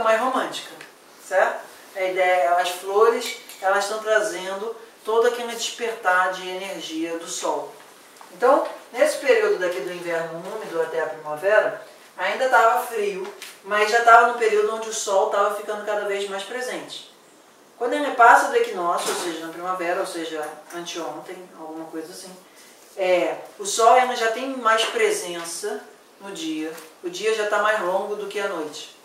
É mais romântica, certo? A ideia, as flores, elas estão trazendo todo aquele despertar de energia do sol. Então, nesse período daqui do inverno úmido até a primavera, ainda estava frio, mas já estava no período onde o sol estava ficando cada vez mais presente. Quando ele passa do equinócio, ou seja, na primavera, ou seja, anteontem, alguma coisa assim, é, o sol ainda já tem mais presença no dia, o dia já está mais longo do que a noite,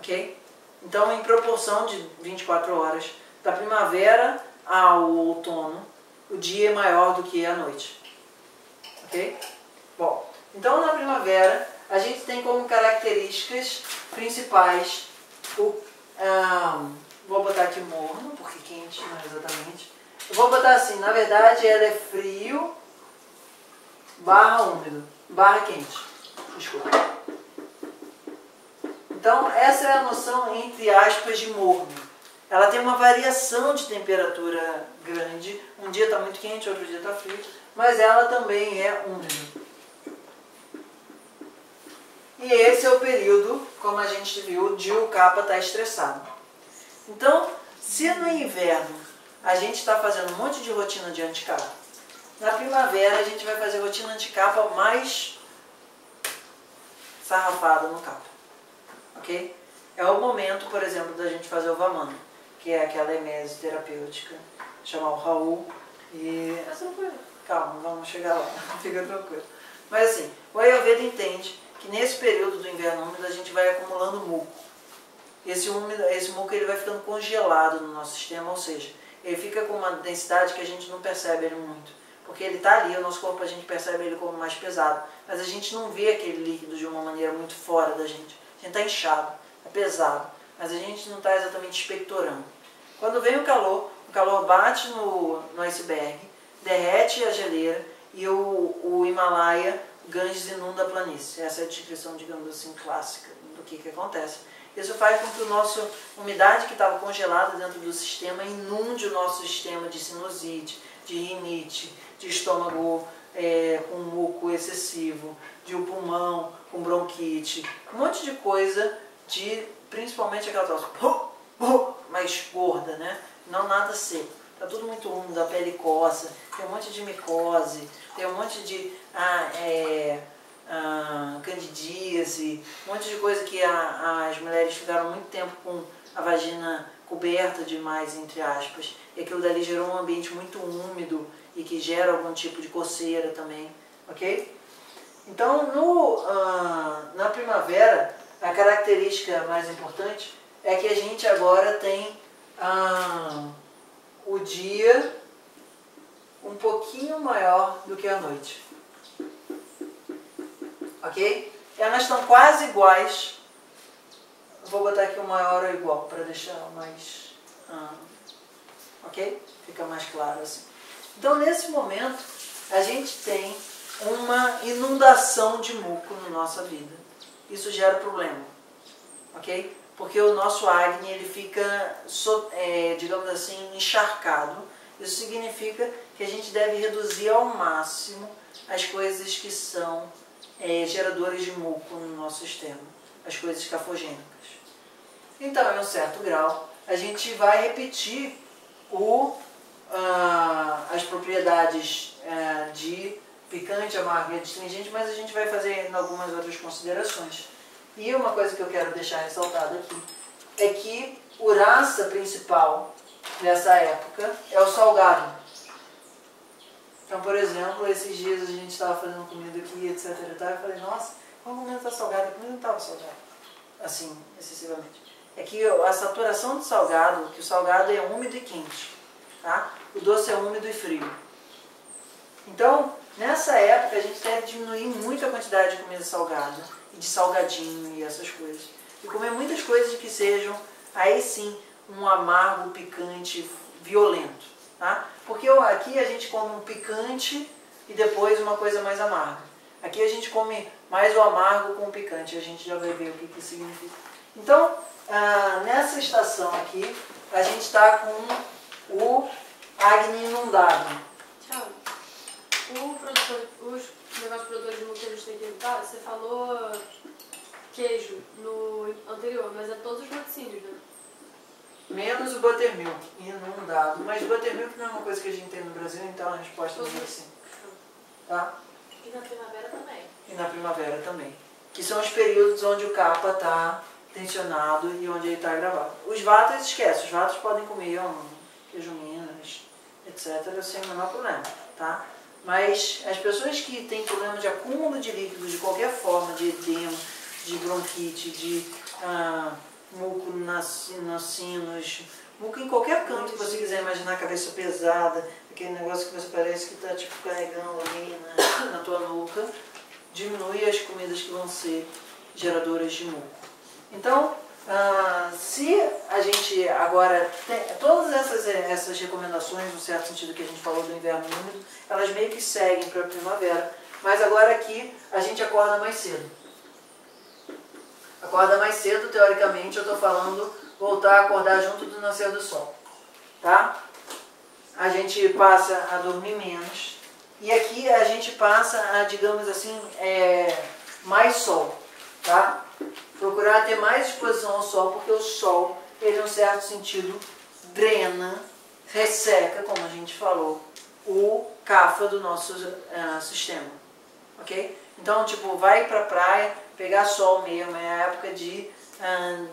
ok? Então, em proporção de 24 horas, da primavera ao outono, o dia é maior do que a noite, ok? Bom, então na primavera, a gente tem como características principais o... Um, vou botar aqui morno, porque quente não é exatamente. Eu vou botar assim, na verdade ela é frio, barra úmido, barra quente. Desculpa. Então, essa é a noção, entre aspas, de morno. Ela tem uma variação de temperatura grande. Um dia está muito quente, outro dia está frio. Mas ela também é úmida. E esse é o período, como a gente viu, de o capa estar tá estressado. Então, se no inverno a gente está fazendo um monte de rotina de anticapa, na primavera a gente vai fazer rotina anticapa mais sarrafada no capa. Ok? É o momento, por exemplo, da gente fazer o Vamana, que é aquela emese terapêutica, chamar o Raul e. Calma, vamos chegar lá, fica tranquilo. Mas assim, o Ayurveda entende que nesse período do inverno úmido a gente vai acumulando muco. Esse, úmido, esse muco ele vai ficando congelado no nosso sistema, ou seja, ele fica com uma densidade que a gente não percebe ele muito. Porque ele está ali, o nosso corpo a gente percebe ele como mais pesado. Mas a gente não vê aquele líquido de uma maneira muito fora da gente. A gente está inchado, é pesado. Mas a gente não está exatamente expectorando. Quando vem o calor, o calor bate no, no iceberg, derrete a geleira e o, o Himalaia, Ganges inunda a planície. Essa é a descrição, digamos assim, clássica do que, que acontece. Isso faz com que a nossa umidade que estava congelada dentro do sistema inunde o nosso sistema de sinusite, de rinite, de estômago é, com muco excessivo, de o pulmão com bronquite, um monte de coisa, de principalmente aquela tosse mais gorda, né? Não nada seco. Tá tudo muito úmido, a pele coça, tem um monte de micose, tem um monte de ah, é, ah, candidíase, um monte de coisa que a, as mulheres ficaram muito tempo com a vagina coberta demais, entre aspas, e aquilo dali gerou um ambiente muito úmido e que gera algum tipo de coceira também, ok? Então, no, uh, na primavera, a característica mais importante é que a gente agora tem uh, o dia um pouquinho maior do que a noite. Ok? Elas estão quase iguais Vou botar aqui uma hora igual para deixar mais. Ah, ok? Fica mais claro assim. Então, nesse momento, a gente tem uma inundação de muco na nossa vida. Isso gera problema. Ok? Porque o nosso Agni ele fica, é, digamos assim, encharcado. Isso significa que a gente deve reduzir ao máximo as coisas que são é, geradores de muco no nosso sistema, as coisas cafogênicas. Então, em um certo grau, a gente vai repetir o, ah, as propriedades eh, de picante, amargo e astringente, mas a gente vai fazer algumas outras considerações. E uma coisa que eu quero deixar ressaltada aqui é que o raça principal nessa época é o salgado. Então, por exemplo, esses dias a gente estava fazendo comida aqui, etc. E eu falei, nossa, qual momento está salgado? A comida não estava salgada, assim, excessivamente é que a saturação do salgado, que o salgado é úmido e quente, tá? o doce é úmido e frio. Então, nessa época, a gente deve diminuir muito a quantidade de comida salgada, de salgadinho e essas coisas. E comer muitas coisas que sejam, aí sim, um amargo, picante, violento. Tá? Porque aqui a gente come um picante e depois uma coisa mais amarga. Aqui a gente come mais o amargo com o picante, a gente já vai ver o que, que significa. Então, ah, nessa estação aqui, a gente está com o Agni inundado. Tchau. O produtor, os negócios produtores de multiplicidade, você falou que queijo no anterior, mas é todos os laticínios, né? Menos o buttermilk, inundado. Mas buttermilk não é uma coisa que a gente tem no Brasil, então a resposta é sim. Tá? E na primavera também. E na primavera também. Que são os períodos onde o capa está tensionado e onde ele está gravado. Os vatos, esquece, os vatos podem comer um queijo minas, etc., sem o menor problema, tá? Mas as pessoas que têm problema de acúmulo de líquidos de qualquer forma, de edema, de bronquite, de ah, muco nas, nas sinos, muco em qualquer canto que você quiser imaginar, cabeça pesada, aquele negócio que você parece que está tipo, carregando ali na, na tua nuca, diminui as comidas que vão ser geradoras de muco. Então, ah, se a gente agora tem todas essas, essas recomendações, no certo sentido que a gente falou do inverno úmido, elas meio que seguem para a primavera. Mas agora aqui a gente acorda mais cedo. Acorda mais cedo, teoricamente, eu estou falando voltar a acordar junto do nascer do sol. Tá? A gente passa a dormir menos. E aqui a gente passa a, digamos assim, é, mais sol. Tá? Procurar ter mais exposição ao sol, porque o sol, ele, em um certo sentido, drena, resseca, como a gente falou, o cafa do nosso uh, sistema. Ok? Então, tipo, vai pra praia, pegar sol mesmo, é a época de uh,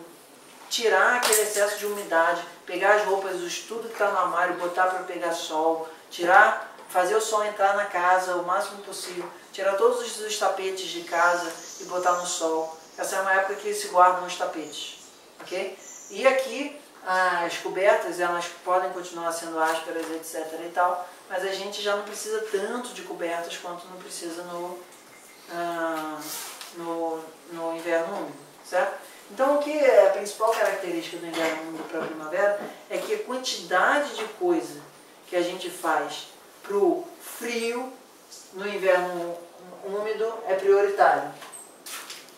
tirar aquele excesso de umidade, pegar as roupas, tudo que está no armário, botar para pegar sol, tirar, fazer o sol entrar na casa o máximo possível, tirar todos os, os tapetes de casa e botar no sol essa é uma época que se guardam os tapetes. ok? E aqui as cobertas elas podem continuar sendo ásperas, etc. e tal, mas a gente já não precisa tanto de cobertas quanto não precisa no, ah, no, no inverno úmido, certo? Então o que é a principal característica do inverno úmido para a primavera é que a quantidade de coisa que a gente faz para o frio no inverno úmido é prioritário.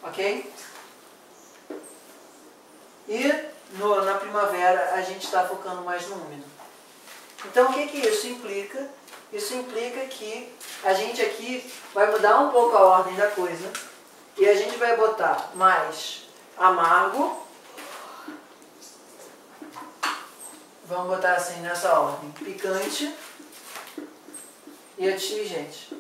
Ok? E no, na primavera a gente está focando mais no úmido. Então o que, que isso implica? Isso implica que a gente aqui vai mudar um pouco a ordem da coisa e a gente vai botar mais amargo. Vamos botar assim nessa ordem: picante e astringente.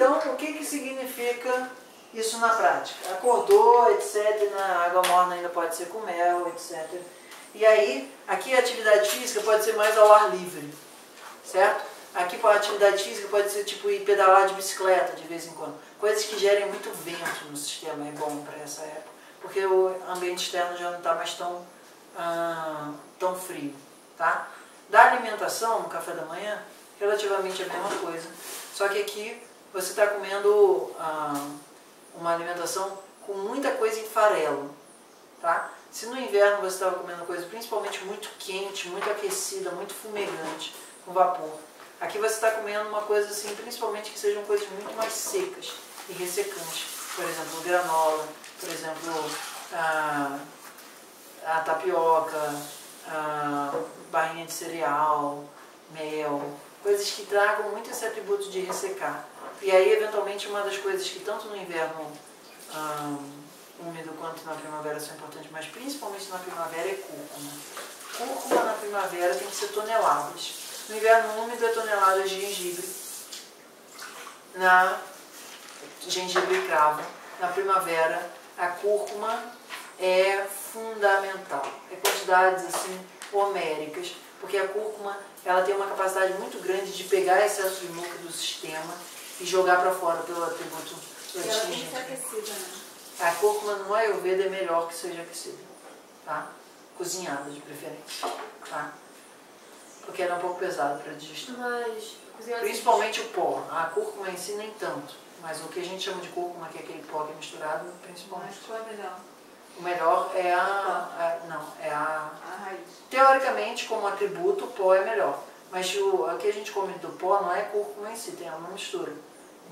Então, o que, que significa isso na prática? Acordou, etc. Na água morna ainda pode ser com mel, etc. E aí, aqui a atividade física pode ser mais ao ar livre, certo? Aqui a atividade física pode ser tipo ir pedalar de bicicleta de vez em quando. Coisas que gerem muito vento no sistema é bom para essa época. Porque o ambiente externo já não está mais tão, ah, tão frio. Tá? Da alimentação, no café da manhã, relativamente a mesma coisa. Só que aqui você está comendo ah, uma alimentação com muita coisa em farelo. Tá? Se no inverno você estava comendo coisa principalmente muito quente, muito aquecida, muito fumegante, com vapor, aqui você está comendo uma coisa assim, principalmente que sejam coisas muito mais secas e ressecantes. Por exemplo, granola, por exemplo, a, a tapioca, a barrinha de cereal, mel, coisas que tragam muito esse atributo de ressecar. E aí, eventualmente, uma das coisas que tanto no inverno úmido quanto na primavera são importantes, mas principalmente na primavera é cúrcuma. Cúrcuma na primavera tem que ser toneladas. No inverno úmido é toneladas de gengibre. Na gengibre e cravo. Na primavera, a cúrcuma é fundamental. É quantidades assim homéricas, porque a cúrcuma ela tem uma capacidade muito grande de pegar excesso de muco do sistema e jogar para fora pelo atributo do Ela tem que ser aquecida, né? A cúrcuma no Ayurveda é melhor que seja aquecida, tá? Cozinhada de preferência, tá? Porque ela é um pouco pesada para digestão. Mas, Principalmente o pó. A cúrcuma em si nem tanto. Mas o que a gente chama de cúrcuma, que é aquele pó que é misturado, principalmente. Mas qual é melhor? O melhor é a, a, Não, é a. A raiz. Teoricamente, como atributo, o pó é melhor. Mas o, o que a gente come do pó não é cúrcuma em si, tem uma mistura.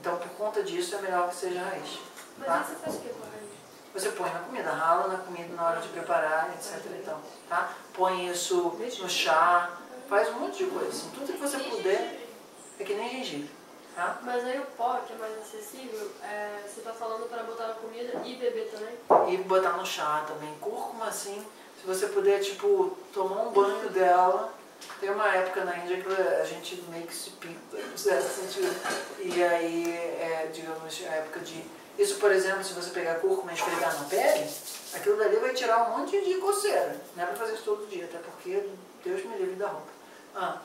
Então, por conta disso, é melhor que seja raiz. Mas tá? você faz o que com a raiz? Você põe na comida, rala na comida na hora de preparar, etc. Então, tá? Põe isso no chá, faz um monte de coisa. Assim. Tudo que você puder, é que nem gengibre. Tá? Mas aí o pó, que é mais acessível, é, você tá falando para botar na comida e beber também? E botar no chá também. Cúrcuma, assim, se você puder, tipo, tomar um banho dela. Tem uma época na Índia que a gente meio que se pinta, no certo sentido. E aí, é, digamos, a época de... Isso, por exemplo, se você pegar cúrcuma e esfregar na pele, aquilo dali vai tirar um monte de coceira. Não é pra fazer isso todo dia, até porque Deus me livre da roupa. Ah,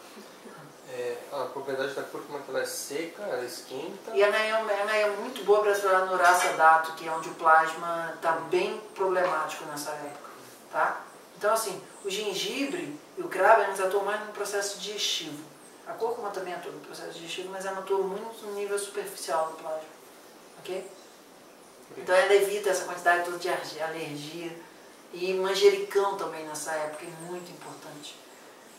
É, a propriedade da cúrcuma é que ela é seca, ela esquenta. E ela é, ela é muito boa para trabalhar no uracadato, que é onde o plasma está bem problemático nessa época. Tá? Então, assim, o gengibre e o cravo eles atuam mais no processo digestivo. A cúrcuma também atua no processo digestivo, mas ela atua muito no nível superficial do plasma. Ok? Então ela evita essa quantidade toda de alergia. E manjericão também nessa época é muito importante.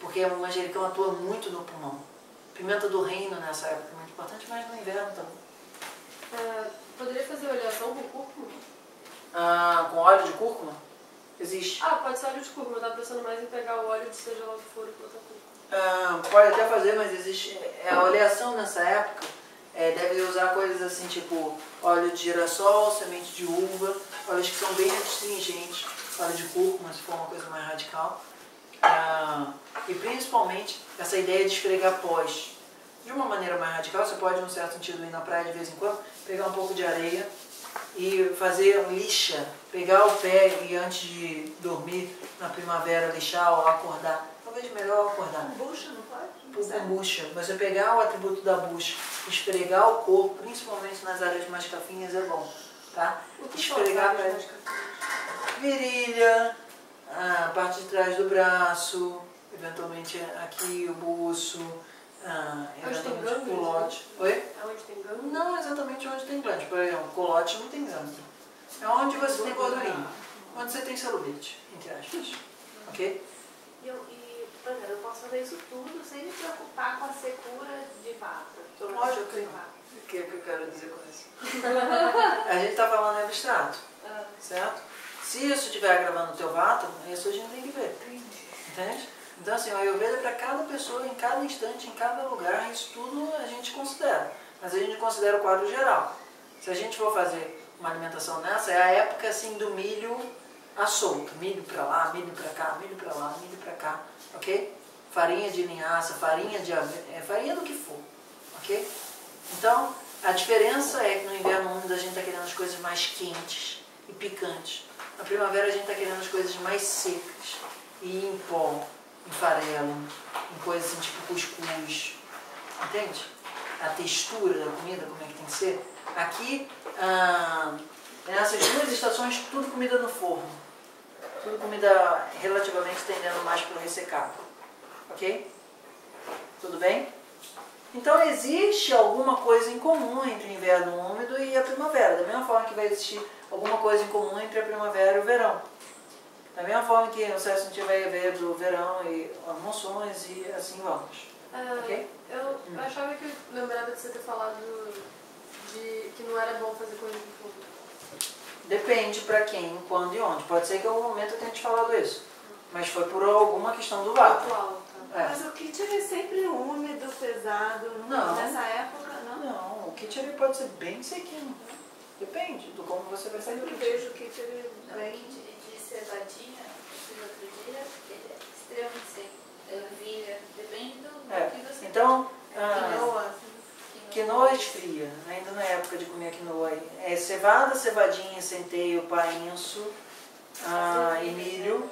Porque o manjericão atua muito no pulmão. Pimenta do reino nessa época é muito importante, mas no inverno também. É, poderia fazer oleação com cúrcuma? Ah, com óleo de cúrcuma? Existe. Ah, pode ser óleo de cúrcuma. Eu tava pensando mais em pegar o óleo de seja lá o que for e botar cúrcuma. Ah, pode até fazer, mas existe. é, A oleação nessa época é, deve usar coisas assim, tipo óleo de girassol, semente de uva, óleos que são bem astringentes, óleo de cúrcuma, se for uma coisa mais radical. Ah, e principalmente essa ideia de esfregar pós. De uma maneira mais radical, você pode, num certo sentido, ir na praia de vez em quando, pegar um pouco de areia e fazer lixa, pegar o pé e antes de dormir na primavera lixar ou acordar. Talvez melhor acordar. Bucha, não pode? Com bucha. Você pegar o atributo da bucha, esfregar o corpo, principalmente nas áreas mais cafinhas, é bom. Tá? O que Esfregar a áreas pele. mais cafinhas? Virilha, a parte de trás do braço, eventualmente aqui o buço, ah, Onde tem eventualmente o colote. Oi? É onde tem gânglios? Não exatamente onde tem glande. Por exemplo, colote não tem glande. É onde você tem gordurinha. Onde você tem celulite, entre aspas. Ok? E, eu, e, por exemplo, eu posso fazer isso tudo sem me preocupar com a secura de vata. Lógico que. O que, é que eu quero dizer com isso? a gente está falando em abstrato, Ah, certo? Se isso estiver agravando o teu vata, isso a gente tem que ver. Entende? Então, assim, o Ayurveda é para cada pessoa, em cada instante, em cada lugar, isso tudo a gente considera. Mas a gente considera o quadro geral. Se a gente for fazer uma alimentação nessa, é a época assim do milho à solta. Milho para lá, milho para cá, milho para lá, milho para cá, ok? Farinha de linhaça, farinha de é, farinha do que for, ok? Então, a diferença é que no inverno úmido a gente está querendo as coisas mais quentes e picantes. Na primavera a gente está querendo as coisas mais secas e em pó, em farelo, em coisas assim tipo cuscuz. Entende? A textura da comida, como é que tem que ser. Aqui, ah, nessas duas estações, tudo comida no forno. Tudo comida relativamente tendendo mais para o ressecado. Ok? Tudo bem? Então existe alguma coisa em comum entre o inverno úmido e a primavera, da mesma forma que vai existir alguma coisa em comum entre a primavera e o verão. Da mesma forma que no certo sentido vai haver do verão e as monções e assim vamos. Ok? Eu eu achava que eu lembrava de você ter falado de que não era bom fazer coisa de fogo. Depende para quem, quando e onde. Pode ser que em algum momento eu tenha te falado isso. Mas foi por alguma questão do. Atual, tá? É. Mas o kit é sempre úmido, pesado. Não. Nessa época, não. Não, o kit ele pode ser bem sequinho. Depende do como você vai Eu fazer o sempre kit. vejo o kit ele Não, bem... de, de cevadinha, eu fiz outro dia, ele é extremamente seco. Ervilha, depende do, É, que você Então, ah, Quinoa, assim. Quinoa esfria, ainda na época de comer quinoa. É cevada, cevadinha, centeio, painço ah, e milho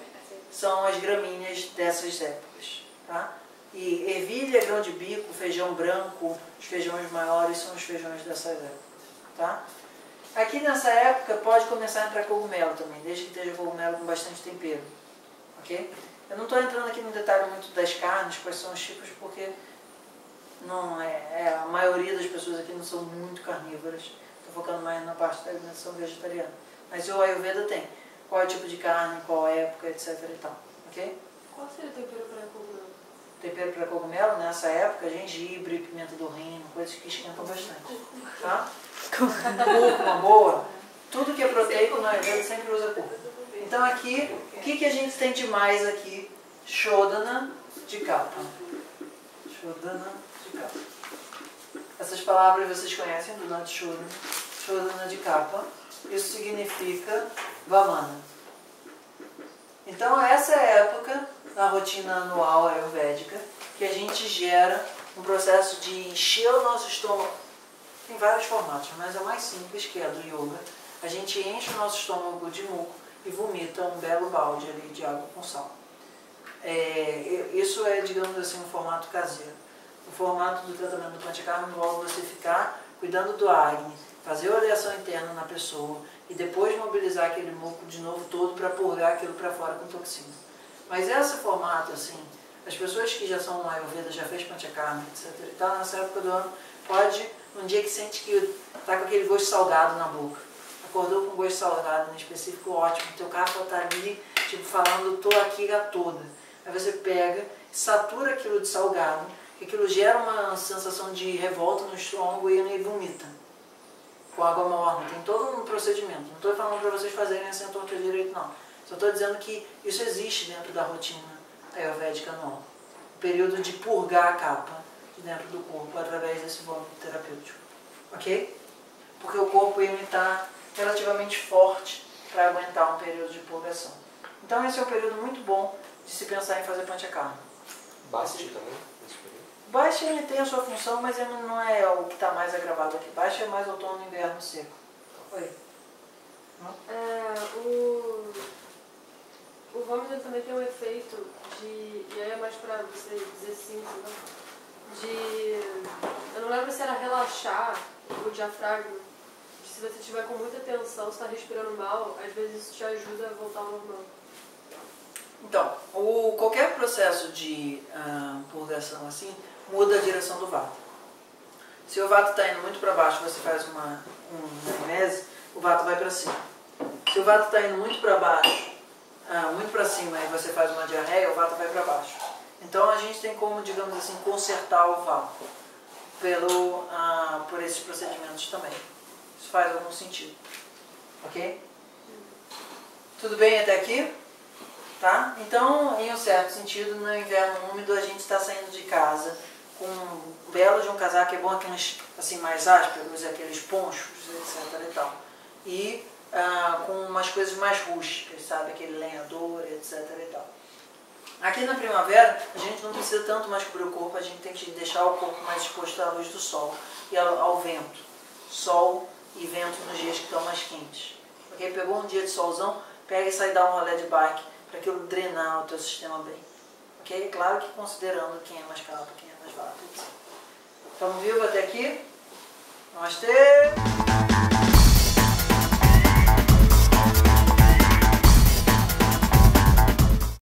são as gramíneas dessas épocas. Tá? E ervilha, grão de bico, feijão branco, os feijões maiores são os feijões dessas épocas. Tá? Aqui nessa época pode começar a entrar cogumelo também, desde que esteja cogumelo com bastante tempero. Ok? Eu não estou entrando aqui no detalhe muito das carnes, quais são os tipos, porque não é, é, a maioria das pessoas aqui não são muito carnívoras. Estou focando mais na parte da alimentação vegetariana. Mas o Ayurveda tem qual é o tipo de carne, qual época, etc. e tal. Ok? Qual seria o tempero para cogumelo? Tempero para cogumelo, nessa época, gengibre, pimenta do reino, coisas que esquentam bastante. Tá? Cúrcuma boa. Tudo que é proteico no Ayurveda sempre usa cúrcuma. Então aqui, o que, que a gente tem de mais aqui? Shodana de capa. Shodana de capa. Essas palavras vocês conhecem do Nat Shurana, Shurana de capa. Isso significa Vamana. Então essa é a época na rotina anual ayurvédica que a gente gera um processo de encher o nosso estômago. Tem vários formatos, mas é o mais simples, que é do yoga. A gente enche o nosso estômago de muco e vomita um belo balde ali de água com sal. É, isso é, digamos assim, um formato caseiro. O formato do tratamento do Panchakarma envolve você ficar cuidando do Agni, fazer a oleação interna na pessoa e depois mobilizar aquele muco de novo todo para purgar aquilo para fora com toxina. Mas esse formato, assim, as pessoas que já são Ayurveda, já fez Panchakarma, etc. e tal, nessa época do ano, pode, um dia que sente que está com aquele gosto salgado na boca, acordou com gosto salgado, em específico, ótimo, teu carro está ali, tipo, falando, tô aqui a toda. Aí você pega, satura aquilo de salgado, que aquilo gera uma sensação de revolta no estômago e ele vomita. Com água morna, tem todo um procedimento. Não estou falando para vocês fazerem assim a torta direito, não. Só estou dizendo que isso existe dentro da rotina ayurvédica anual. O período de purgar a capa de dentro do corpo através desse vômito terapêutico. Ok? Porque o corpo ele está relativamente forte para aguentar um período de purgação. Então esse é um período muito bom de se pensar em fazer panchakarma. Basti também? Baixa ele tem a sua função, mas ele não é o que está mais agravado aqui. Baixa é mais outono, inverno, seco. Oi. É, o, o vômito também tem um efeito de. E aí é mais pra você dizer sim, né? De. Eu não lembro se era relaxar o diafragma. Se você estiver com muita tensão, se está respirando mal, às vezes isso te ajuda a voltar ao normal. Então, o, qualquer processo de ah, purgação assim muda a direção do vato. Se o vato está indo muito para baixo, você faz uma, um o vato vai para cima. Se o vato está indo muito para baixo, ah, muito para cima e você faz uma diarreia, o vato vai para baixo. Então a gente tem como, digamos assim, consertar o vato pelo, ah, por esses procedimentos também. Isso faz algum sentido. Ok? Tudo bem até aqui? Tá? Então, em um certo sentido, no inverno úmido a gente está saindo de casa com um belo de um casaco, é bom aqueles assim mais ásperos, aqueles ponchos, etc. e tal. E ah, com umas coisas mais rústicas, sabe? Aquele lenhador, etc. e tal. Aqui na primavera, a gente não precisa tanto mais cobrir o corpo, a gente tem que deixar o corpo mais exposto à luz do sol e ao, ao vento. Sol e vento nos dias que estão mais quentes. Ok? Pegou um dia de solzão, pega e sai dar um rolê de bike para aquilo drenar o teu sistema bem. Ok? Claro que considerando quem é mais caro, quem é mais etc. Estamos vivos até aqui? Namastê!